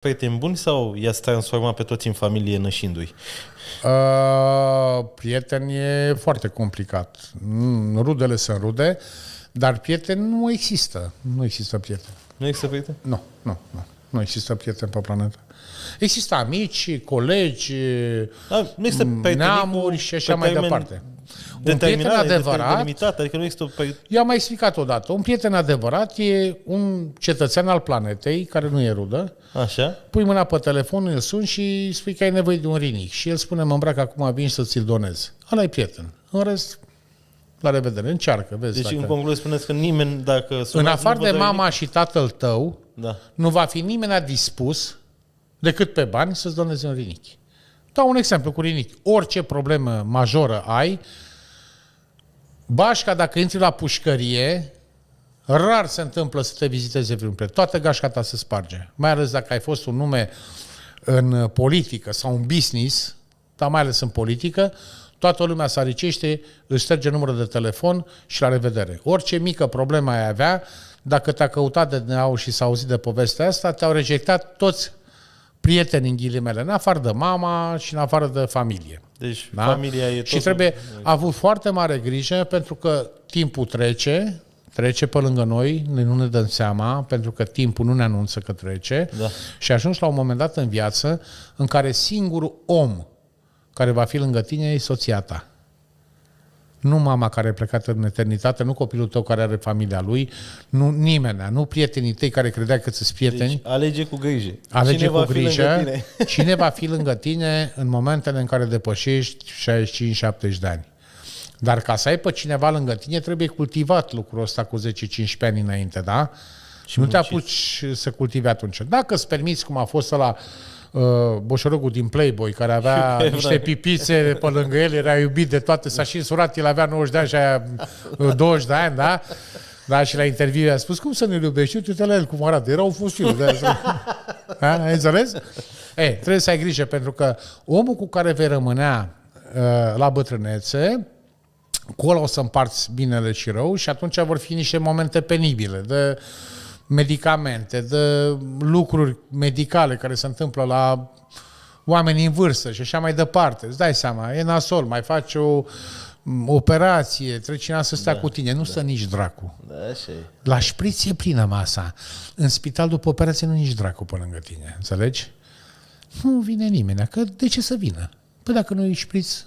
prieteni buni sau i-ați transformat pe toți în familie nășindu-i? Uh, prieteni e foarte complicat. Mm, Rudele sunt rude, dar prieteni nu există. Nu există prieteni. Nu există prieteni? Nu, nu, nu. Nu există prieteni pe planetă. Există amici, colegi, Da, nu există prieteni neamuri cu- și așa pe mai termen departe. Un prieten Determinat, adevărat, delimitat, adică nu există o pe- eu am mai explicat odată, un prieten adevărat e un cetățean al planetei, care nu e rudă, Așa? pui mâna pe telefon, îl suni și spui că ai nevoie de un rinic. Și el spune, mă îmbrac acum, vin să ți-l donez. Ăla e prieten. În rest, la revedere, încearcă, vezi. Deci, dacă... în concluzie, spuneți că nimeni, dacă În sunați, afară nu vă de dă mama și tatăl tău, Da. nu va fi nimeni dispus, decât pe bani, să-ți doneze un rinic. Dau un exemplu cu rinic. Orice problemă majoră ai, bașca, dacă intri la pușcărie, rar se întâmplă să te viziteze vreun prieten. Toată gașca ta se sparge. Mai ales dacă ai fost un nume în politică sau în business, dar mai ales în politică, toată lumea se aricește, își șterge numărul de telefon și la revedere. Orice mică problemă ai avea, dacă te-a căutat de DNA și s-a auzit de povestea asta, te-au rejectat toți prietenii în ghilimele, în afară de mama și în afară de familie. Deci, Da? familia e tot... Și trebuie avut foarte mare grijă pentru că timpul trece, trece pe lângă noi, noi nu ne dăm seama, pentru că timpul nu ne anunță că trece Da. și ajungi la un moment dat în viață în care singurul om care va fi lângă tine e soția ta. Nu mama care e plecată în eternitate, nu copilul tău care are familia lui, nu nimeni, nu prietenii tăi care credea că ți prieteni. Deci, alege cu grijă. Alege Cine cu va fi lângă grijă tine? cine va fi lângă tine în momentele în care depășești 65-70 de ani. Dar ca să ai pe cineva lângă tine, trebuie cultivat lucrul ăsta cu 10-15 ani înainte, da? Și nu te apuci să cultivi atunci. Dacă îți permiți, cum a fost la uh, boșorogul din Playboy, care avea Evrai. niște pipițe pe lângă el, era iubit de toate, s-a și însurat, el avea 90 de ani și aia uh, 20 de ani, da? Da, și la interviu a spus, cum să nu-l iubești? Uite-te la el cum arată, era un fostil. Da, da, ai înțeles? E, trebuie să ai grijă, pentru că omul cu care vei rămânea uh, la bătrânețe, cu ăla o să împarți binele și rău și atunci vor fi niște momente penibile de medicamente, de lucruri medicale care se întâmplă la oameni în vârstă și așa mai departe. Îți dai seama, e nasol, mai faci o m, operație, treci cineva să stea da, cu tine, nu da. stă nici dracu. Da, așa e. La șpriț e plină masa. În spital după operație nu e nici dracu pe lângă tine, înțelegi? Nu vine nimeni, că de ce să vină? Păi dacă nu e șpriț,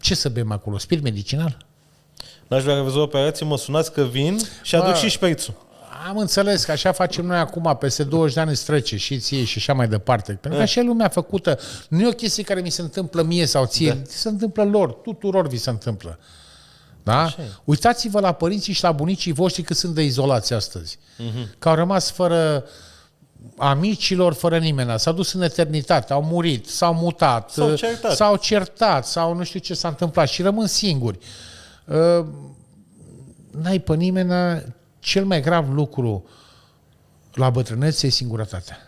ce să bem acolo? Spirit medicinal? N-aș vrea văzut o operație, mă sunați că vin și aduc Bă. și șprițul. Am înțeles că așa facem noi acum, peste 20 de ani îți trece și ție și așa mai departe. Pentru că așa e lumea făcută. Nu e o chestie care mi se întâmplă mie sau ție, da. se întâmplă lor, tuturor vi se întâmplă. Da? Uitați-vă la părinții și la bunicii voștri cât sunt de izolați astăzi. Uh-huh. Că au rămas fără amicilor, fără nimeni. S-au dus în eternitate, au murit, s-au mutat, S-au certat. s-au certat sau nu știu ce s-a întâmplat și rămân singuri. Uh, N-ai pe nimeni, cel mai grav lucru la bătrânețe e singurătatea.